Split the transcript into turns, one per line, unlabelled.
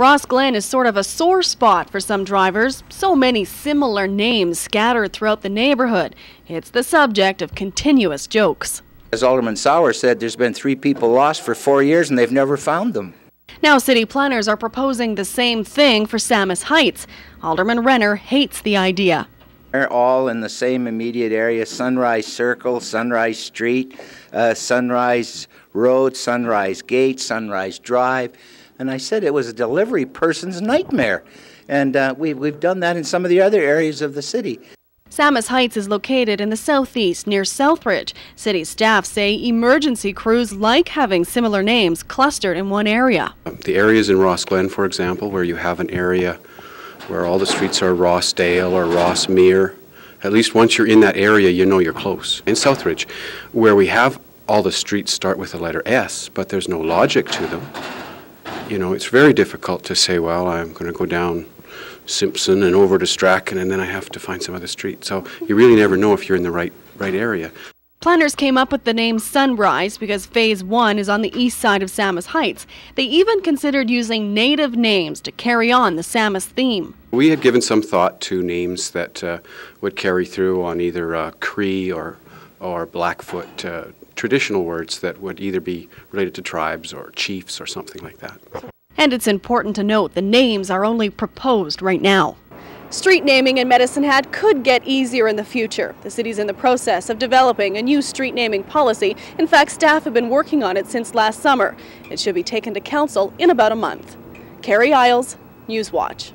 Ross Glen is sort of a sore spot for some drivers. So many similar names scattered throughout the neighborhood. It's the subject of continuous jokes.
As Alderman Sauer said, there's been three people lost for four years and they've never found them.
Now, city planners are proposing the same thing for Saamis Heights. Alderman Renner hates the idea.
They're all in the same immediate area Sunrise Circle, Sunrise Street, uh, Sunrise Road, Sunrise Gate, Sunrise Drive. And I said it was a delivery person's nightmare. And uh, we, we've done that in some of the other areas of the city.
Saamis Heights is located in the southeast near Southridge. City staff say emergency crews like having similar names clustered in one area.
The areas in Ross Glen, for example, where you have an area where all the streets are Rossdale or Rossmere, at least once you're in that area, you know you're close. In Southridge, where we have all the streets start with the letter S, but there's no logic to them, you know, it's very difficult to say, well, I'm going to go down Simpson and over to Strachan, and then I have to find some other street. So you really never know if you're in the right right area.
Planners came up with the name Sunrise because Phase 1 is on the east side of Saamis Heights. They even considered using native names to carry on the Saamis theme.
We had given some thought to names that uh, would carry through on either uh, Cree or, or Blackfoot, uh, traditional words that would either be related to tribes or chiefs or something like that.
And it's important to note the names are only proposed right now. Street naming in Medicine Hat could get easier in the future. The city's in the process of developing a new street naming policy. In fact, staff have been working on it since last summer. It should be taken to council in about a month. Carrie Isles, Newswatch.